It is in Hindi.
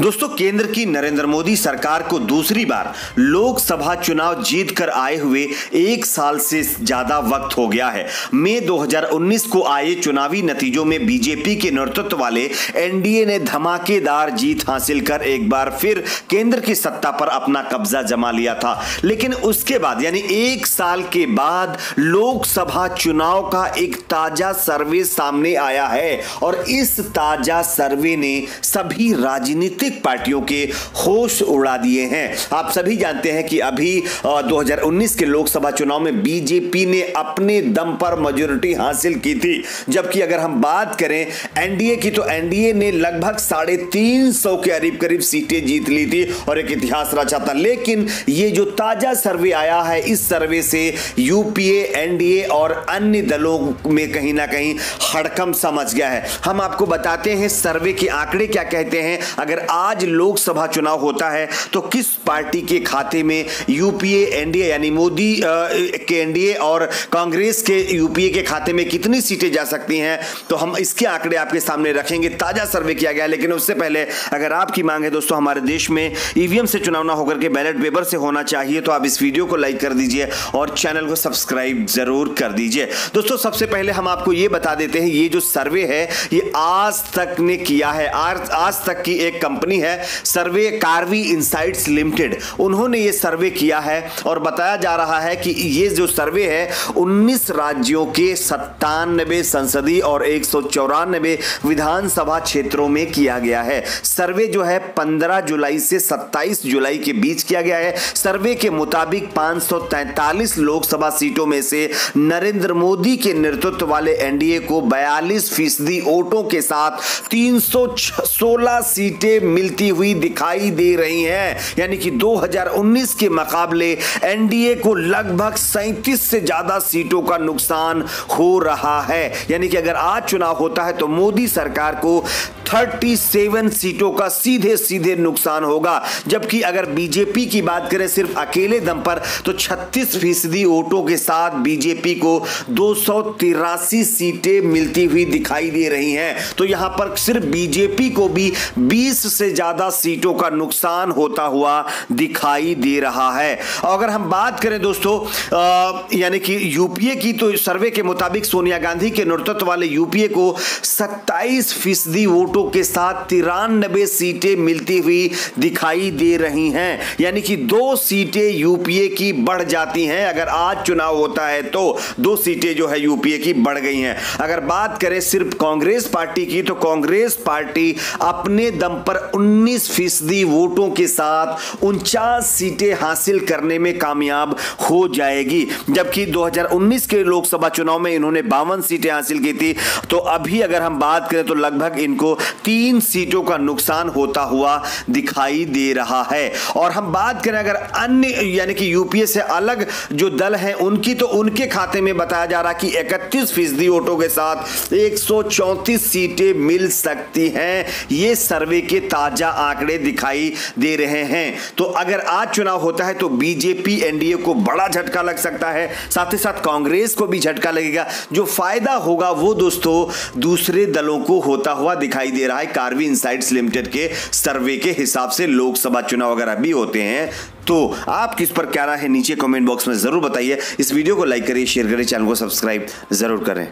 दोस्तों, केंद्र की नरेंद्र मोदी सरकार को दूसरी बार लोकसभा चुनाव जीत कर आए हुए एक साल से ज़्यादा वक्त हो गया है। मई 2019 को आए चुनावी नतीजों में बीजेपी के नेतृत्व वाले एनडीए ने धमाकेदार जीत हासिल कर एक बार फिर केंद्र की सत्ता पर अपना कब्जा जमा लिया था। लेकिन उसके बाद, यानी एक साल के बाद, लोकसभा चुनाव का एक ताज़ा सर्वे सामने आया है और इस ताज़ा सर्वे ने सभी राजनीतिक राजनीतिक पार्टियों के होश उड़ा दिए हैं। आप सभी जानते हैं कि अभी 2019 के लोकसभा चुनाव में बीजेपी ने अपने दम पर मेजोरिटी हासिल की थी। जबकि अगर हम बात करें, एनडीए की तो एनडीए ने लगभग साढ़े तीन सौ के करीब करीब सीटें जीत ली थी और एक इतिहास रचा था। लेकिन ये जो ताज़ा सर्वे आया है, इस सर्वे से यूपीए, एनडीए और अन्य दलों में कहीं ना कहीं हड़कम समझ गया है। हम आपको बताते हैं सर्वे के आंकड़े क्या कहते हैं। अगर आज लोकसभा चुनाव होता है तो किस पार्टी के खाते में यूपीए, एनडीए, यानी मोदी के एनडीए और कांग्रेस के यूपीए के खाते में कितनी सीटें जा सकती हैं? तो हम इसके आंकड़े आपके सामने रखेंगे। ताज़ा सर्वे किया गया, लेकिन उससे पहले अगर आपकी मांग है दोस्तों, हमारे देश में ईवीएम से चुनाव ना होकर के बैलेट पेपर से होना चाहिए तो आप इस वीडियो को लाइक कर दीजिए और चैनल को सब्सक्राइब ज़रूर कर दीजिए। दोस्तों, सबसे पहले हम आपको ये बता देते हैं, ये जो सर्वे है, ये आज तक ने किया है। आज तक की एक कंपनी कंपनी है सर्वे कार्वी इंसाइट्स लिमिटेड। उन्होंने ये सर्वे किया है और बताया जा रहा है कि ये जो सर्वे है 19 राज्यों के सत्तानबे संसदीय और एक विधानसभा क्षेत्रों में किया गया है। सर्वे जो है 15 जुलाई से 27 जुलाई के बीच किया गया है। सर्वे के मुताबिक 543 लोकसभा सीटों में से नरेंद्र मोदी के नेतृत्व वाले एनडीए को 42 फ़ीसदी वोटों के साथ 316 सीटें मिलती हुई दिखाई दे रही हैं। यानी कि 2019 के मुकाबले एनडीए को लगभग सैंतीस से ज़्यादा सीटों का नुकसान हो रहा है। यानी कि अगर आज चुनाव होता है तो मोदी सरकार को 37 सीटों का सीधे सीधे नुकसान होगा। जबकि अगर बीजेपी की बात करें, सिर्फ़ अकेले दम पर तो 36 फ़ीसदी वोटों के साथ बीजेपी को दो सौ तिरासी सीटें मिलती हुई दिखाई दे रही हैं। तो यहाँ पर सिर्फ़ बीजेपी को भी 20 से ज़्यादा सीटों का नुकसान होता हुआ दिखाई दे रहा है। अगर हम बात करें दोस्तों यानी कि यूपीए की तो सर्वे के मुताबिक सोनिया गांधी के नेतृत्व वाले यूपीए को 27 फ़ीसदी वोटों के साथ तिरानबे सीटें मिलती हुई दिखाई दे रही हैं। यानी कि दो सीटें यूपीए की बढ़ जाती हैं। अगर आज चुनाव होता है तो दो सीटें जो है यूपीए की बढ़ गई हैं। अगर बात करें सिर्फ़ कांग्रेस पार्टी की तो कांग्रेस पार्टी अपने दम पर 19 फ़ीसदी वोटों के साथ उनचास सीटें हासिल करने में कामयाब हो जाएगी। जबकि 2019 के लोकसभा चुनाव में इन्होंने बावन सीटें हासिल की थी। तो अभी अगर हम बात करें तो लगभग इनको तीन सीटों का नुकसान होता हुआ दिखाई दे रहा है। और हम बात करें अगर अन्य, यानी कि यूपीए से अलग जो दल हैं उनकी तो उनके खाते में बताया जा रहा कि इकतीस फ़ीसदी वोटों के साथ एक सौ चौंतीस सीटें मिल सकती हैं। ये सर्वे के ताज़ा आंकड़े दिखाई दे रहे हैं। तो अगर आज चुनाव होता है तो बीजेपी, एनडीए को बड़ा झटका लग सकता है। साथ ही साथ कांग्रेस को भी झटका लगेगा। जो फ़ायदा होगा वो दोस्तों दूसरे दलों को होता हुआ दिखाई दे रहा है कार्वी इंसाइट्स लिमिटेड के सर्वे के हिसाब से लोकसभा चुनाव वगैरह भी होते हैं तो आप किस पर क्या रहा है, नीचे कमेंट बॉक्स में ज़रूर बताइए। इस वीडियो को लाइक करिए शेयर करिए चैनल को सब्सक्राइब ज़रूर करें।